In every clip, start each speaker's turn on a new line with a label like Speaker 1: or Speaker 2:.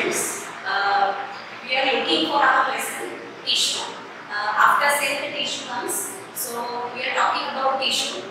Speaker 1: students, uh, we are looking for our lesson tissue. Uh, after cell the tissue comes, so we are talking about tissue.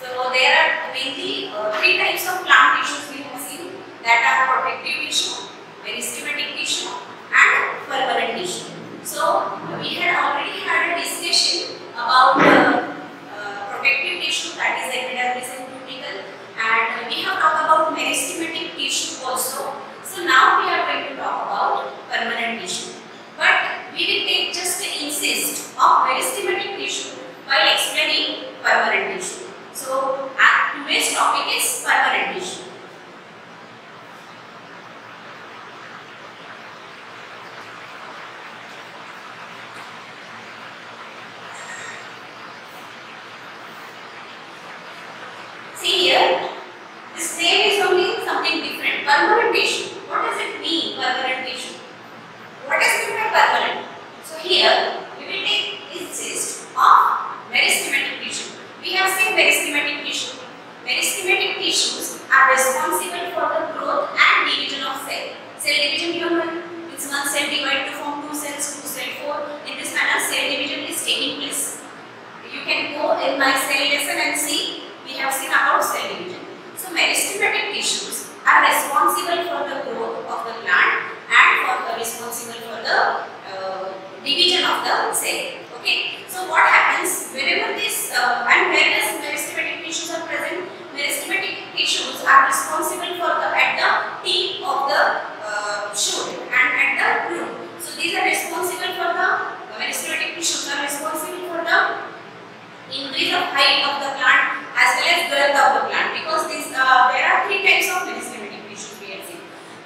Speaker 1: So there are mainly uh, three types of plant tissues we have seen that are protective tissue, meristematic tissue and permanent tissue. So we had already had a discussion about uh, uh, protective tissue that is epidermis and cuticle and we have talked about meristematic tissue also. So now we are going to talk about permanent tissue. But we will take just the insist of meristematic tissue while explaining permanent tissue. So today's topic is permanent tissue. See here, this name is only something different. Permanent tissue. What does it mean, permanent tissue? What is meant by permanent? So here, we will take insist of meristematic tissue. We have seen meristematic tissue. Meristematic tissues are responsible for the growth and division of cell. Cell division you know means one cell divided to form two cells, two cell, four. In this manner, cell division is taking place. You can go in my cell lesson and see we have seen about cell division. So meristematic tissues are responsible for the growth of the plant and for the responsible for the uh, division of the cell. Okay. So what happens whenever this uh, and where does meristematic tissues are present? Meristematic tissues are responsible for the at the tip of the uh, shoot the. So these are responsible for the uh, meristematic tissues are responsible for the increase of height of the plant as well as girth of the plant because uh, there are three types of meristematic tissues we have seen.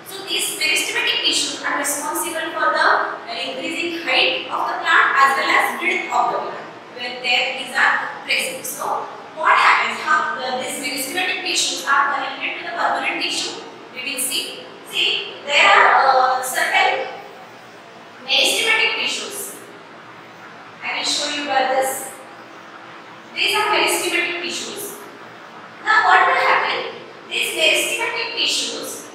Speaker 1: So these meristematic tissues are responsible for the uh, increasing height of the plant as well as width of the plant where there these are present. So what happens how the, these meristematic tissues are connected to the permanent tissue we will see. See there are uh, certain meristematic tissues. I will show you by this. These are meristematic tissues. Now what will happen? These meristematic tissues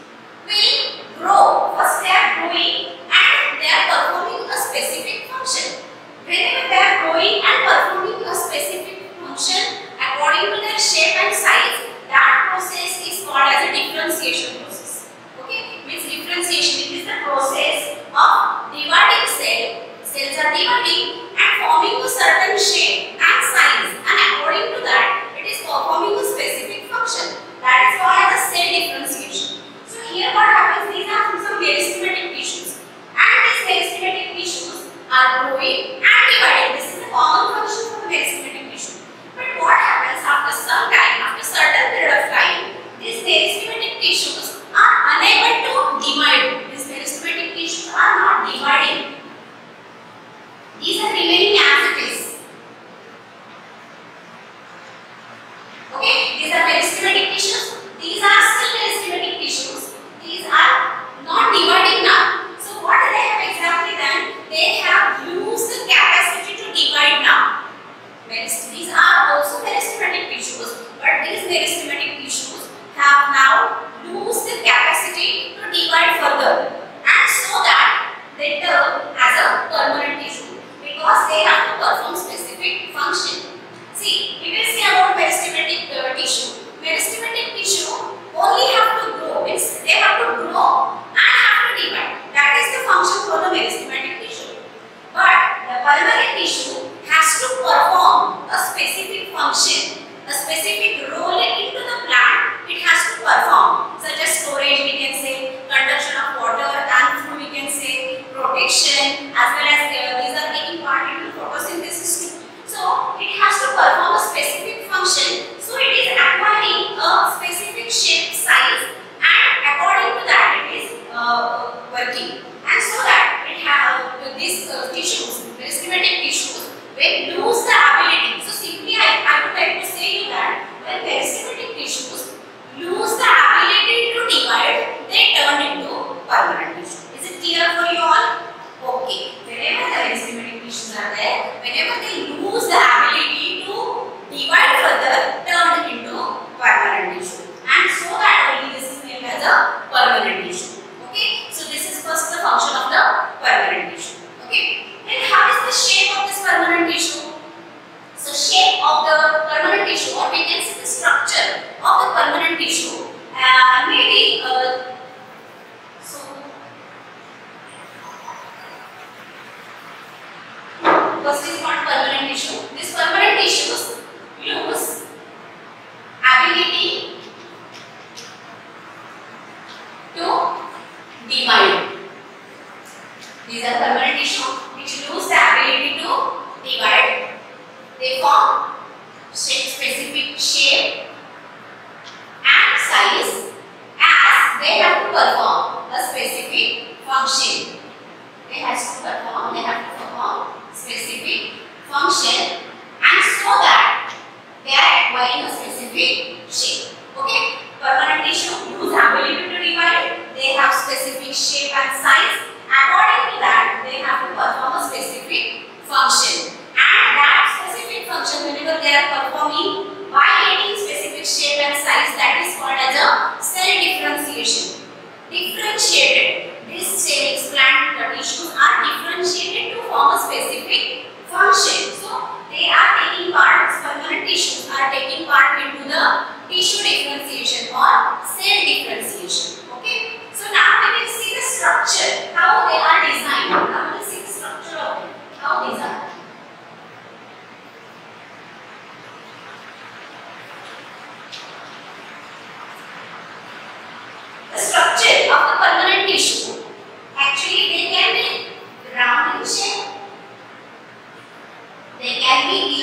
Speaker 1: will grow. First they are growing and they are performing a specific function. Whenever they are growing and performing a specific function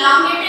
Speaker 1: elongated,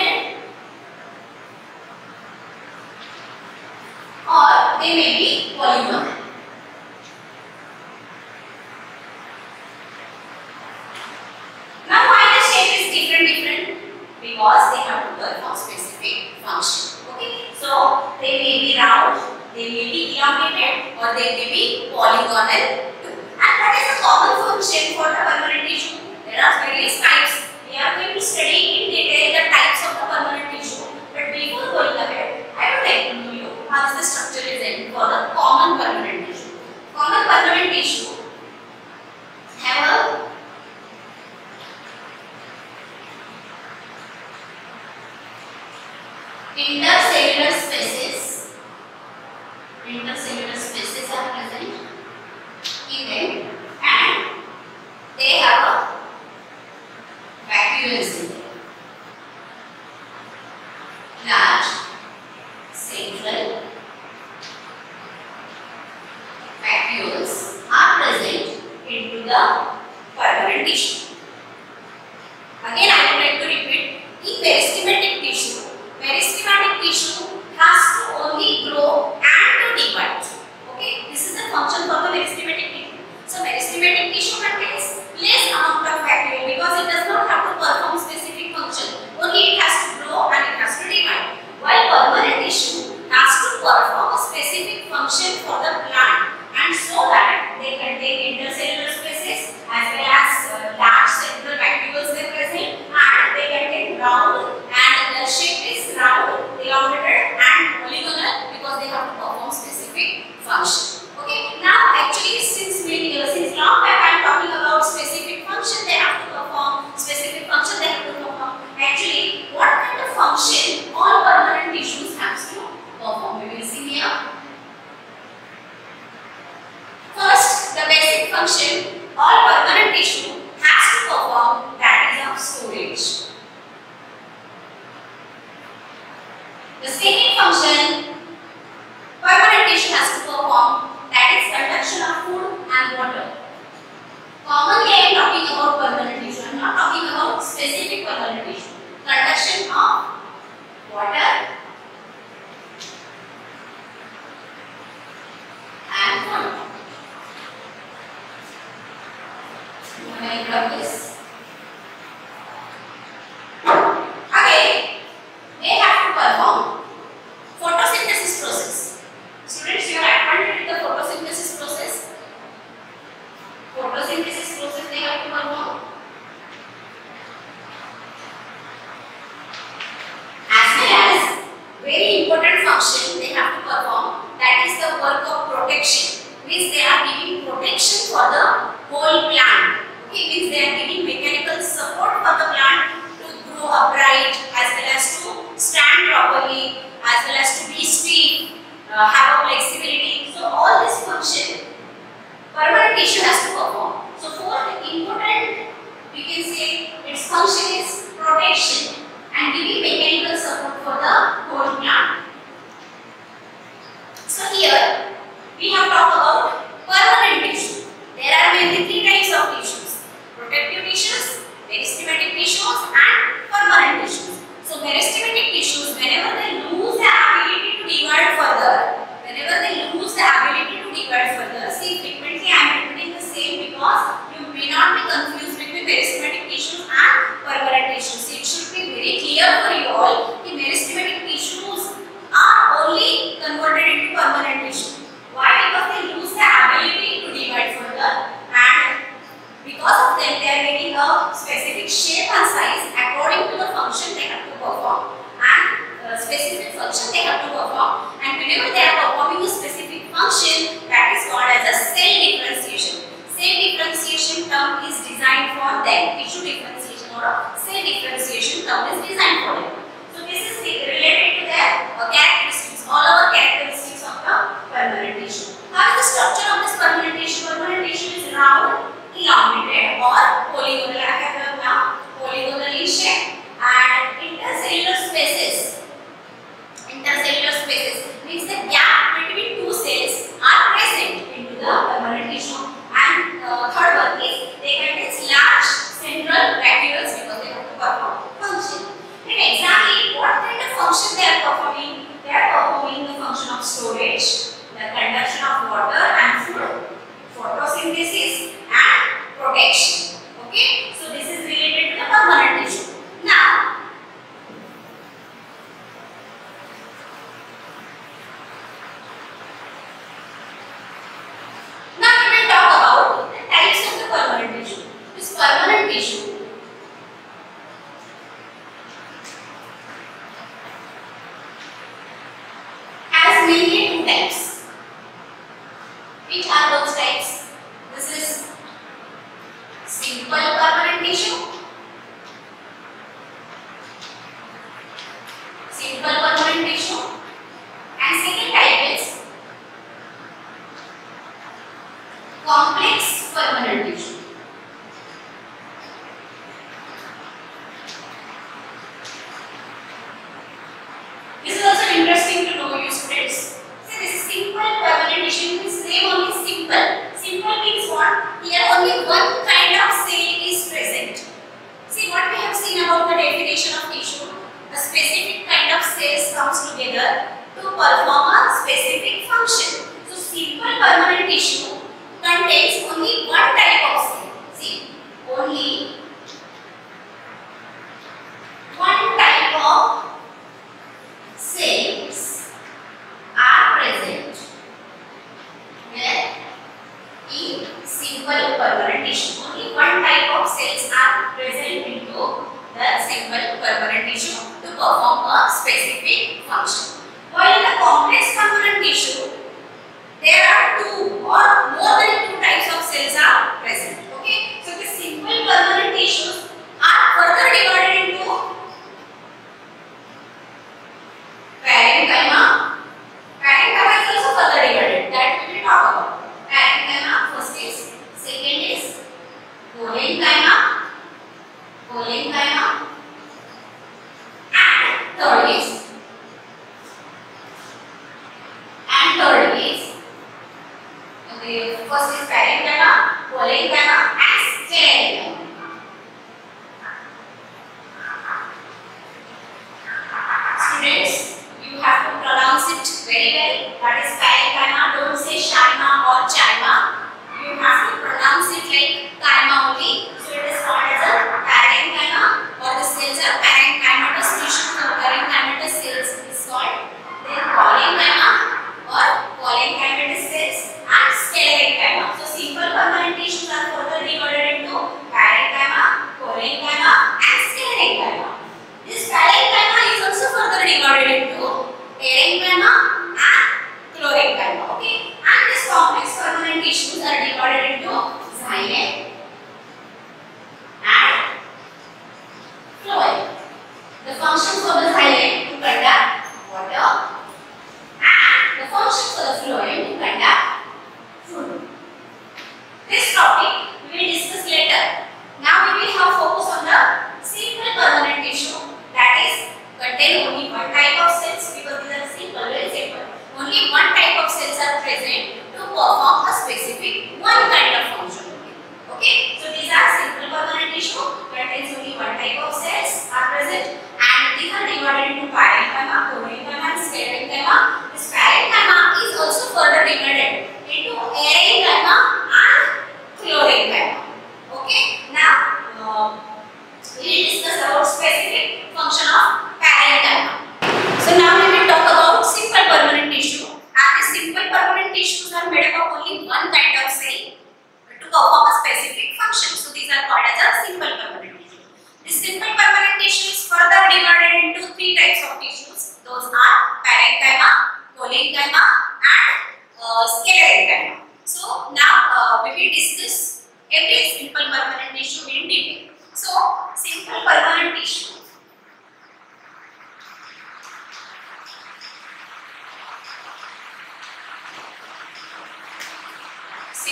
Speaker 1: When I permanent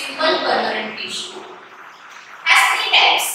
Speaker 1: simple permanent tissue has three types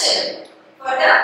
Speaker 1: question for the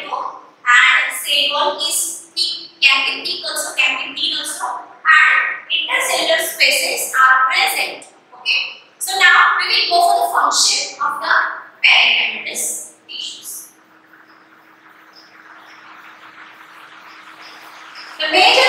Speaker 1: to and same one is thick, can be thick also, can be thin also and intercellular spaces are present. Okay. So now we will go for the function of the parenchymatous tissues. The major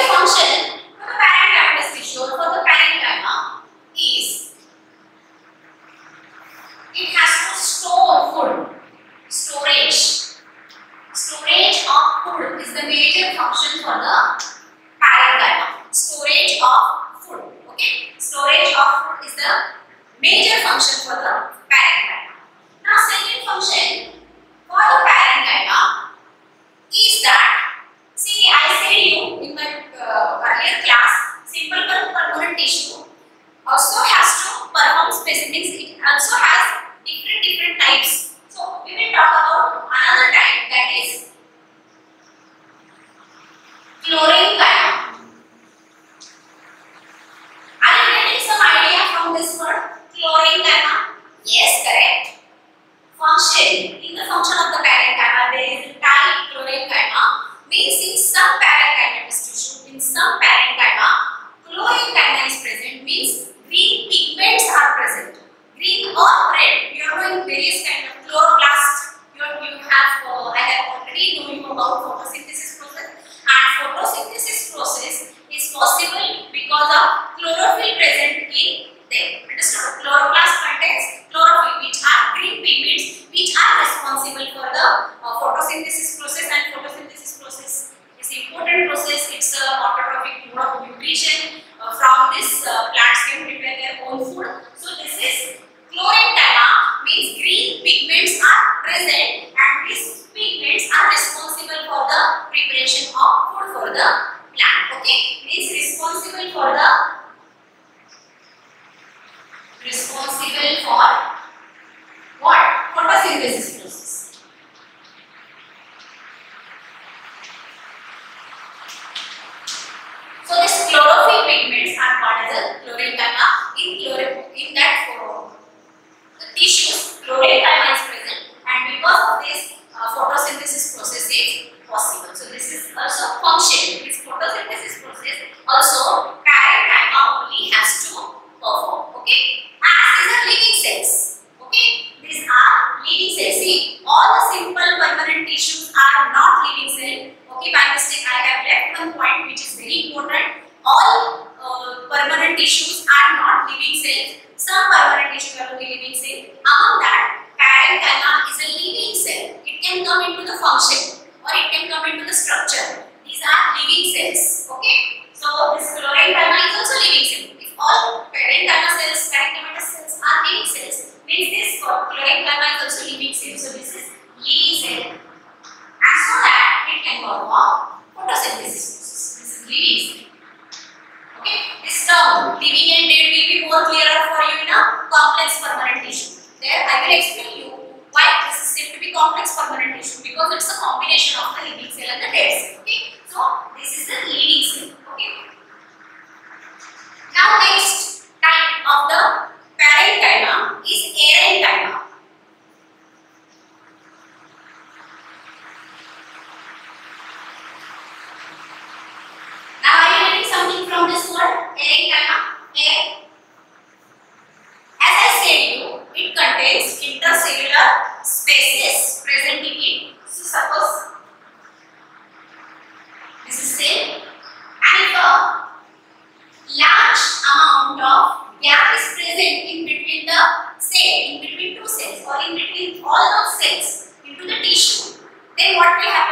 Speaker 1: in between the cell, in between two cells or in between all those cells into the tissue, then what will happen?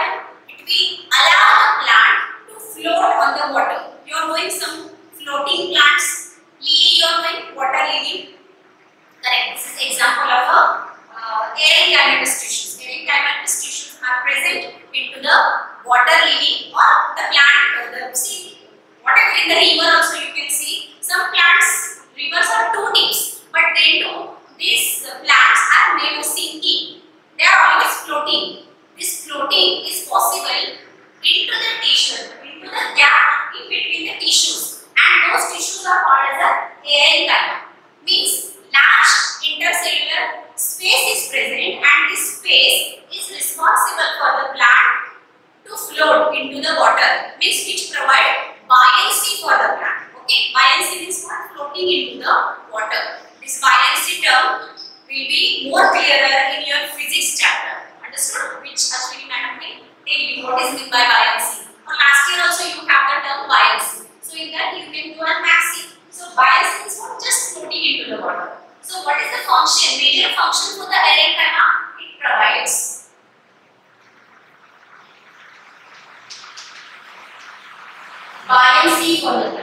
Speaker 1: I C for the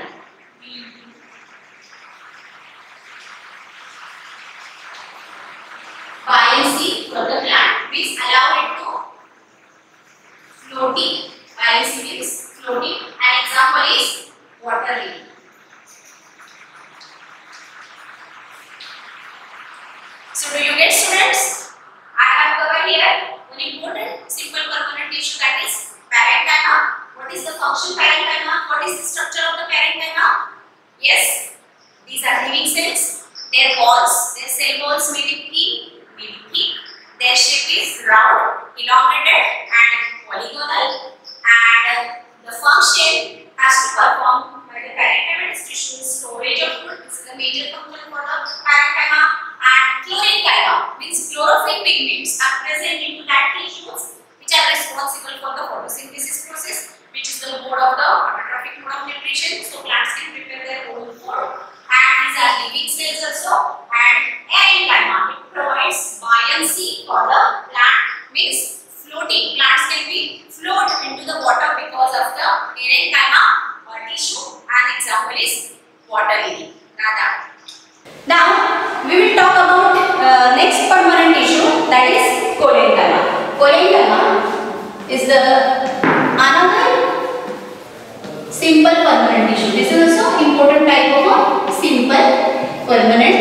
Speaker 1: pointer is the another simple permanent tissue. This is also important type of a simple permanent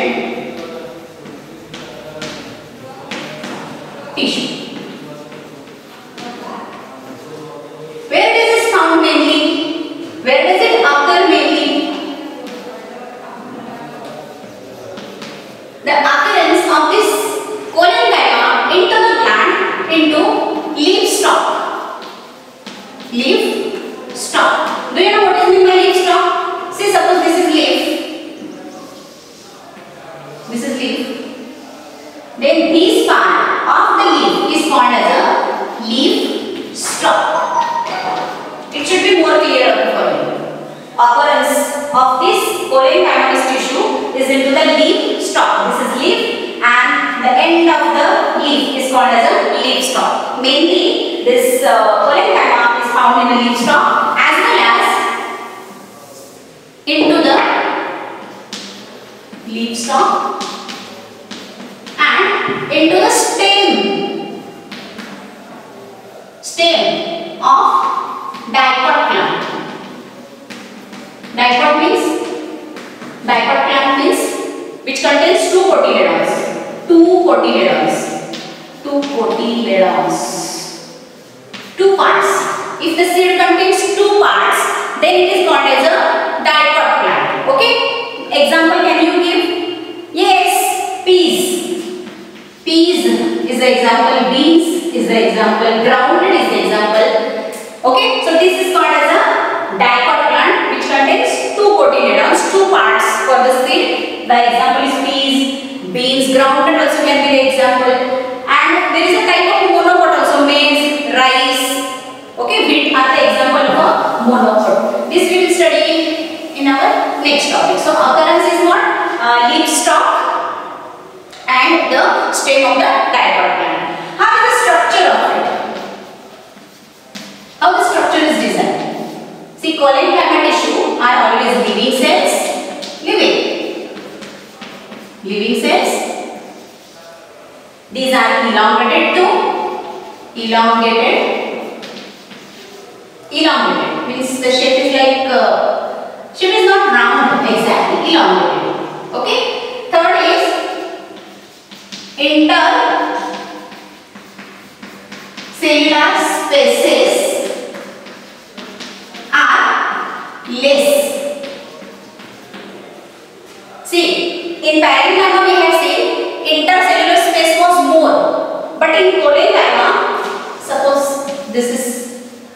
Speaker 1: cotyledons. Two cotyledons. Two parts. If the seed contains two parts, then it is called as a dicot plant. Okay? Example can you give? Yes, peas. Peas is the example. Beans is the example. Groundnut is the example. Okay? So this is called as a dicot plant which contains two cotyledons, two parts for the seed. The example is peas, Beans, groundnut also can be an example. And there is a type of monocot also, maize, rice, okay, wheat are the example of a monocot. This we will study in our next topic. So occurrence is what? Uh, leaf stalk and the stem of the dicot plant. How is the structure of it? How the structure is designed? See, colon tissue are always living cells living cells. These are elongated to elongated. Elongated means the shape is like, uh, shape is not round exactly, elongated. Okay. Third is intercellular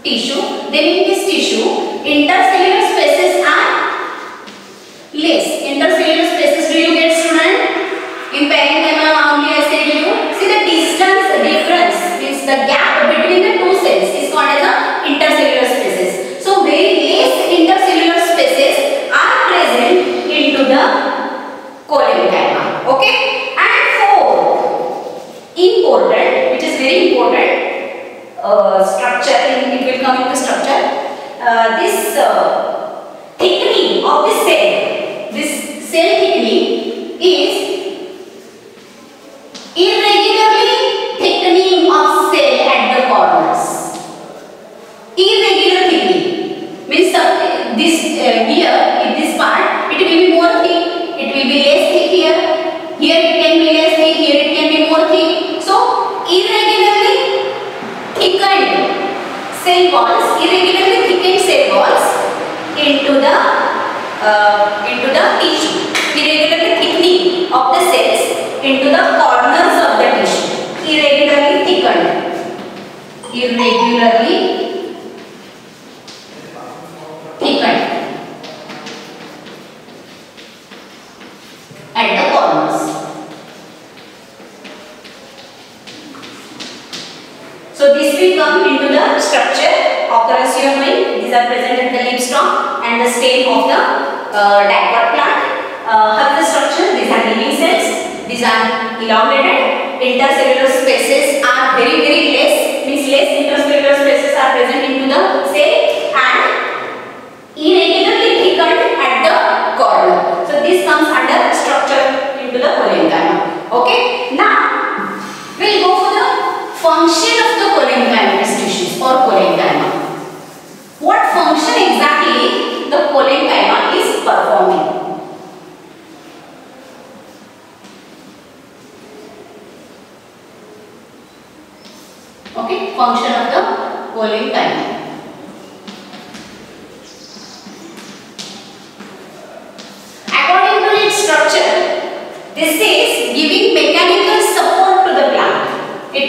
Speaker 1: tissue, they will Sempre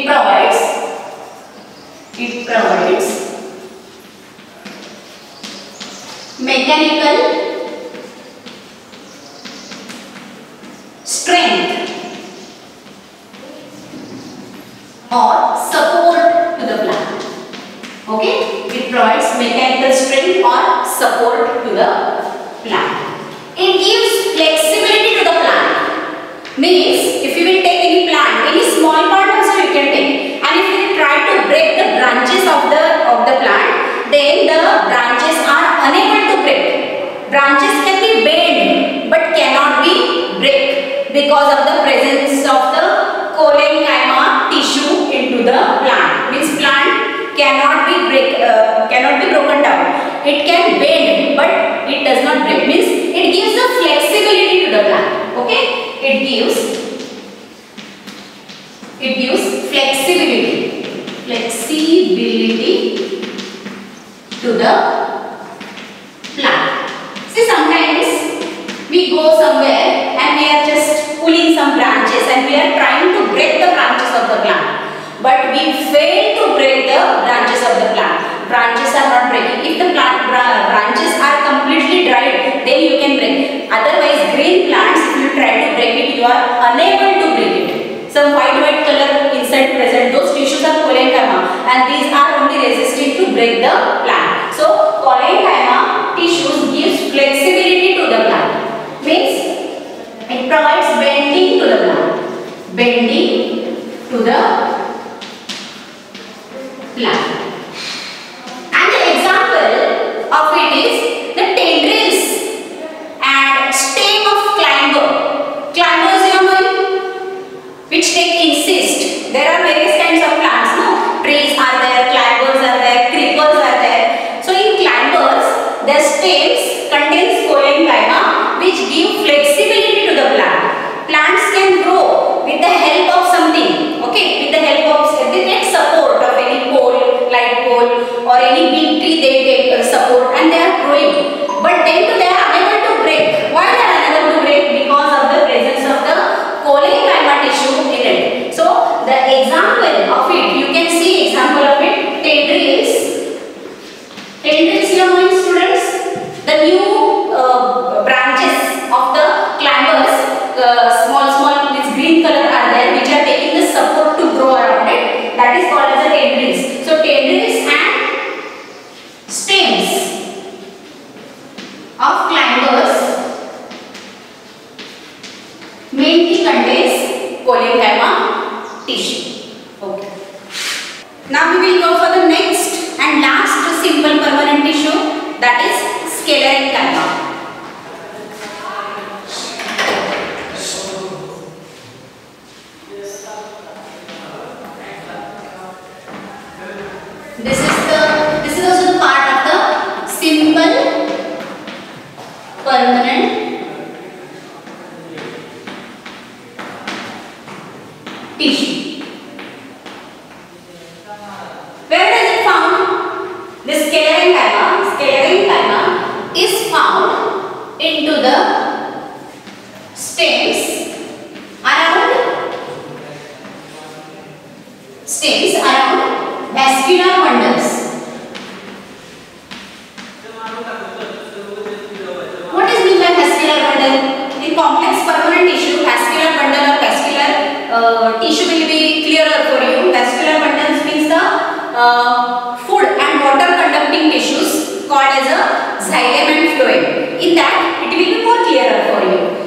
Speaker 1: It provides, it provides mechanical Branches can be bent but cannot be break because of the presence of the collenchyma tissue into the plant. Means plant cannot be break, uh, cannot be broken down. It can bend but it does not break. Means it gives the flexibility to the plant. Okay, it gives it gives flexibility flexibility to the we go somewhere and we are just pulling some branches and we are trying to break the branches of the plant. But we fail to break the branches of the plant. Branches are not breaking. If the plant branches are completely dried, then you can break. Otherwise, green plants, if you try to break it, you are unable to break it. Some white white color inside present. Those tissues are collenchyma and these are only resistant to break the plant. bending to the support and they are growing. But day to xylem and phloem. In that, it will be more clearer for you.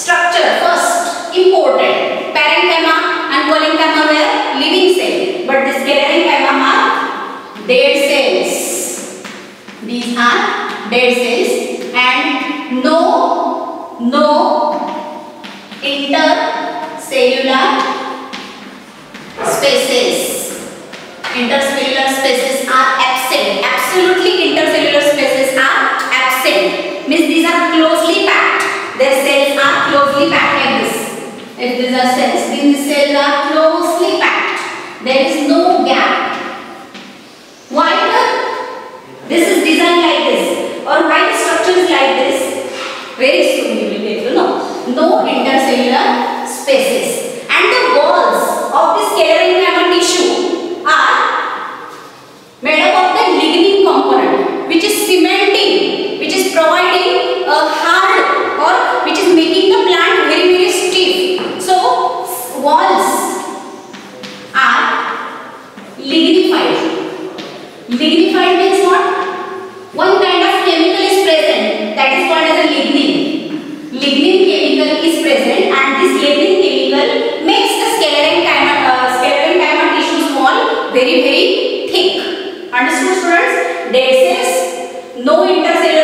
Speaker 1: structure first important parenchyma and parenchyma were living cell but this parenchyma are dead cells these are dead cells
Speaker 2: It is assessed in the cell are closed Understood students? Dead cells, no intercellular